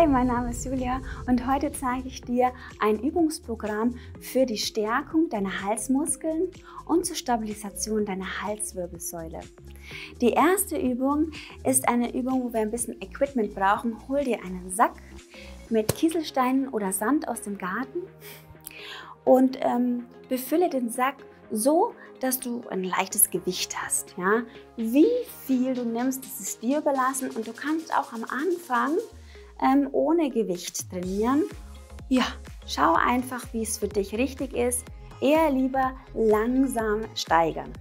Hi, mein Name ist Julia und heute zeige ich dir ein Übungsprogramm für die Stärkung deiner Halsmuskeln und zur Stabilisation deiner Halswirbelsäule. Die erste Übung ist eine Übung, wo wir ein bisschen Equipment brauchen. Hol dir einen Sack mit Kieselsteinen oder Sand aus dem Garten und ähm, befülle den Sack so, dass du ein leichtes Gewicht hast. Ja? Wie viel du nimmst, das ist dir überlassen und du kannst auch am Anfang ähm, ohne Gewicht trainieren. Ja, schau einfach, wie es für dich richtig ist. Eher lieber langsam steigern.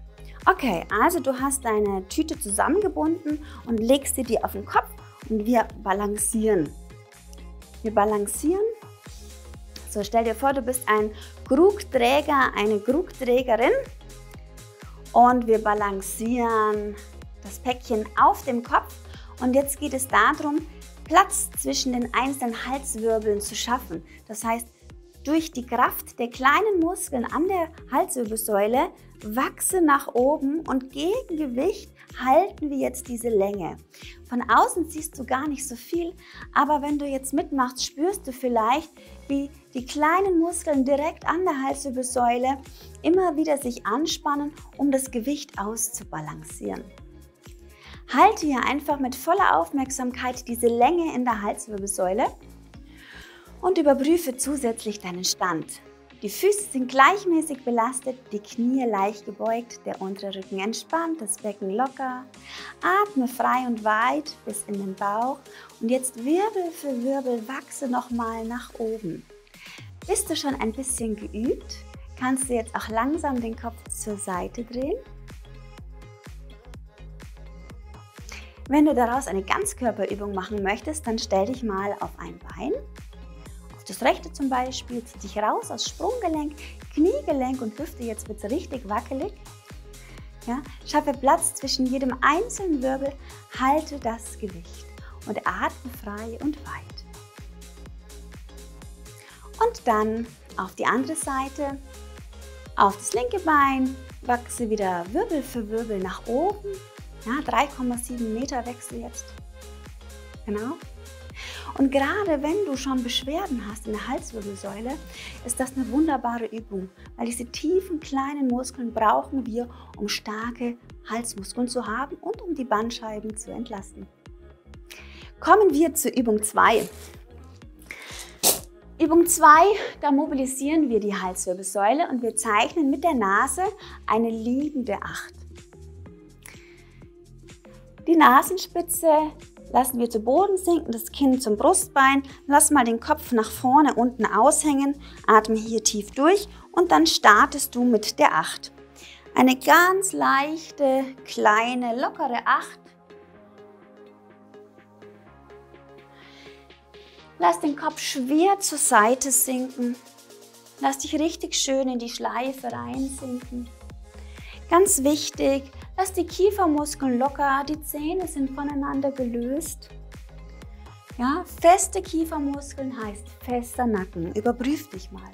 Okay, also du hast deine Tüte zusammengebunden und legst sie dir auf den Kopf und wir balancieren. Wir balancieren. So, stell dir vor, du bist ein Krugträger, eine Krugträgerin und wir balancieren das Päckchen auf dem Kopf und jetzt geht es darum, Platz zwischen den einzelnen Halswirbeln zu schaffen. Das heißt, durch die Kraft der kleinen Muskeln an der Halswirbelsäule wachse nach oben und gegen Gewicht halten wir jetzt diese Länge. Von außen siehst du gar nicht so viel, aber wenn du jetzt mitmachst, spürst du vielleicht, wie die kleinen Muskeln direkt an der Halswirbelsäule immer wieder sich anspannen, um das Gewicht auszubalancieren. Halte hier einfach mit voller Aufmerksamkeit diese Länge in der Halswirbelsäule und überprüfe zusätzlich deinen Stand. Die Füße sind gleichmäßig belastet, die Knie leicht gebeugt, der untere Rücken entspannt, das Becken locker. Atme frei und weit bis in den Bauch und jetzt Wirbel für Wirbel wachse nochmal nach oben. Bist du schon ein bisschen geübt? Kannst du jetzt auch langsam den Kopf zur Seite drehen? Wenn du daraus eine Ganzkörperübung machen möchtest, dann stell dich mal auf ein Bein das rechte zum Beispiel, zieh dich raus aus Sprunggelenk, Kniegelenk und Hüfte. Jetzt wird es richtig wackelig. Ja, schaffe Platz zwischen jedem einzelnen Wirbel, halte das Gewicht und atme frei und weit. Und dann auf die andere Seite, auf das linke Bein, wachse wieder Wirbel für Wirbel nach oben. Ja, 3,7 Meter Wechsel jetzt. Genau. Und gerade wenn du schon Beschwerden hast in der Halswirbelsäule, ist das eine wunderbare Übung, weil diese tiefen kleinen Muskeln brauchen wir, um starke Halsmuskeln zu haben und um die Bandscheiben zu entlasten. Kommen wir zur Übung 2. Übung 2, da mobilisieren wir die Halswirbelsäule und wir zeichnen mit der Nase eine liegende Acht. Die Nasenspitze lassen wir zu Boden sinken, das Kinn zum Brustbein, lass mal den Kopf nach vorne unten aushängen, atme hier tief durch und dann startest du mit der 8. Eine ganz leichte, kleine, lockere 8. Lass den Kopf schwer zur Seite sinken. Lass dich richtig schön in die Schleife reinsinken. Ganz wichtig, Lass die Kiefermuskeln locker, die Zähne sind voneinander gelöst. Ja, feste Kiefermuskeln heißt fester Nacken. Überprüf dich mal.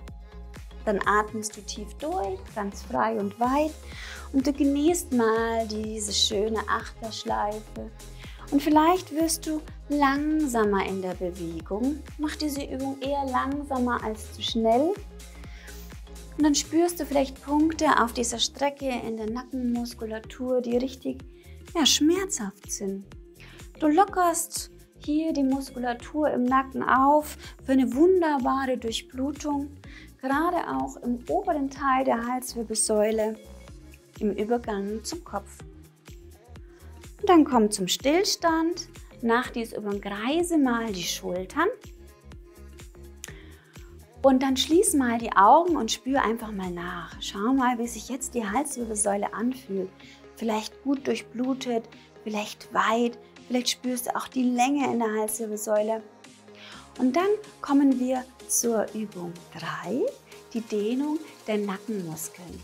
Dann atmest du tief durch, ganz frei und weit und du genießt mal diese schöne Achterschleife. Und vielleicht wirst du langsamer in der Bewegung. Mach diese Übung eher langsamer als zu schnell. Und dann spürst du vielleicht Punkte auf dieser Strecke in der Nackenmuskulatur, die richtig ja, schmerzhaft sind. Du lockerst hier die Muskulatur im Nacken auf für eine wunderbare Durchblutung, gerade auch im oberen Teil der Halswirbelsäule, im Übergang zum Kopf. Und dann komm zum Stillstand. Nach dies übergreise mal die Schultern und dann schließ mal die Augen und spür einfach mal nach. Schau mal, wie sich jetzt die Halswirbelsäule anfühlt. Vielleicht gut durchblutet, vielleicht weit, vielleicht spürst du auch die Länge in der Halswirbelsäule. Und dann kommen wir zur Übung 3, die Dehnung der Nackenmuskeln.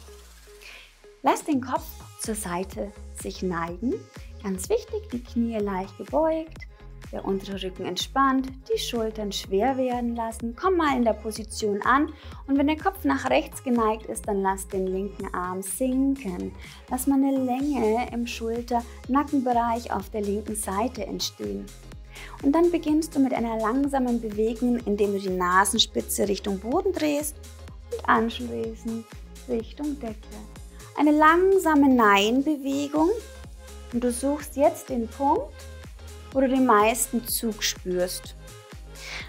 Lass den Kopf zur Seite sich neigen. Ganz wichtig, die Knie leicht gebeugt, der untere Rücken entspannt, die Schultern schwer werden lassen. Komm mal in der Position an und wenn der Kopf nach rechts geneigt ist, dann lass den linken Arm sinken. Lass mal eine Länge im Schulter-Nackenbereich auf der linken Seite entstehen. Und dann beginnst du mit einer langsamen Bewegung, indem du die Nasenspitze Richtung Boden drehst und anschließend Richtung Decke. Eine langsame Nein-Bewegung und du suchst jetzt den Punkt, wo du den meisten Zug spürst.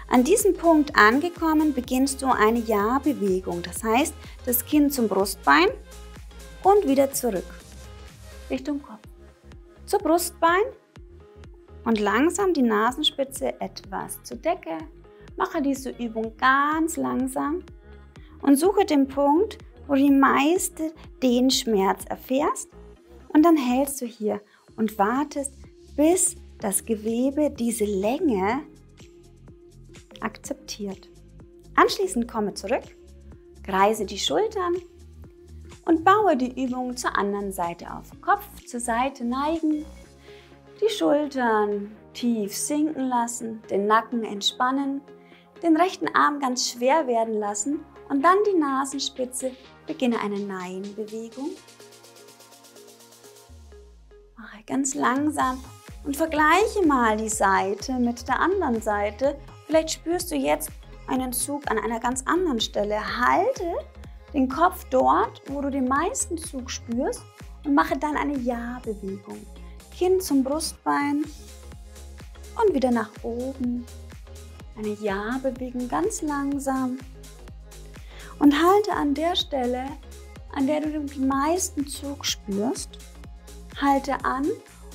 An diesem Punkt angekommen, beginnst du eine Ja-Bewegung. Das heißt, das Kinn zum Brustbein und wieder zurück. Richtung Kopf. Zur Brustbein und langsam die Nasenspitze etwas zur Decke. Mache diese Übung ganz langsam und suche den Punkt, wo du die meiste den Schmerz erfährst. Und dann hältst du hier und wartest, bis das Gewebe diese Länge akzeptiert. Anschließend komme zurück, kreise die Schultern und baue die Übung zur anderen Seite auf. Kopf zur Seite neigen, die Schultern tief sinken lassen, den Nacken entspannen, den rechten Arm ganz schwer werden lassen und dann die Nasenspitze. Beginne eine Nein-Bewegung. Mache ganz langsam und vergleiche mal die Seite mit der anderen Seite. Vielleicht spürst du jetzt einen Zug an einer ganz anderen Stelle. Halte den Kopf dort, wo du den meisten Zug spürst und mache dann eine Ja-Bewegung. Kinn zum Brustbein und wieder nach oben. Eine Ja-Bewegung ganz langsam. Und halte an der Stelle, an der du den meisten Zug spürst, halte an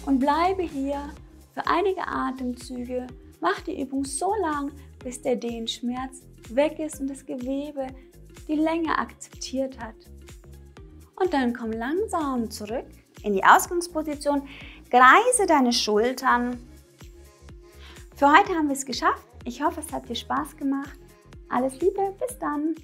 und bleibe hier für einige Atemzüge. Mach die Übung so lang, bis der Dehnschmerz weg ist und das Gewebe die Länge akzeptiert hat. Und dann komm langsam zurück in die Ausgangsposition. Kreise deine Schultern. Für heute haben wir es geschafft. Ich hoffe, es hat dir Spaß gemacht. Alles Liebe, bis dann.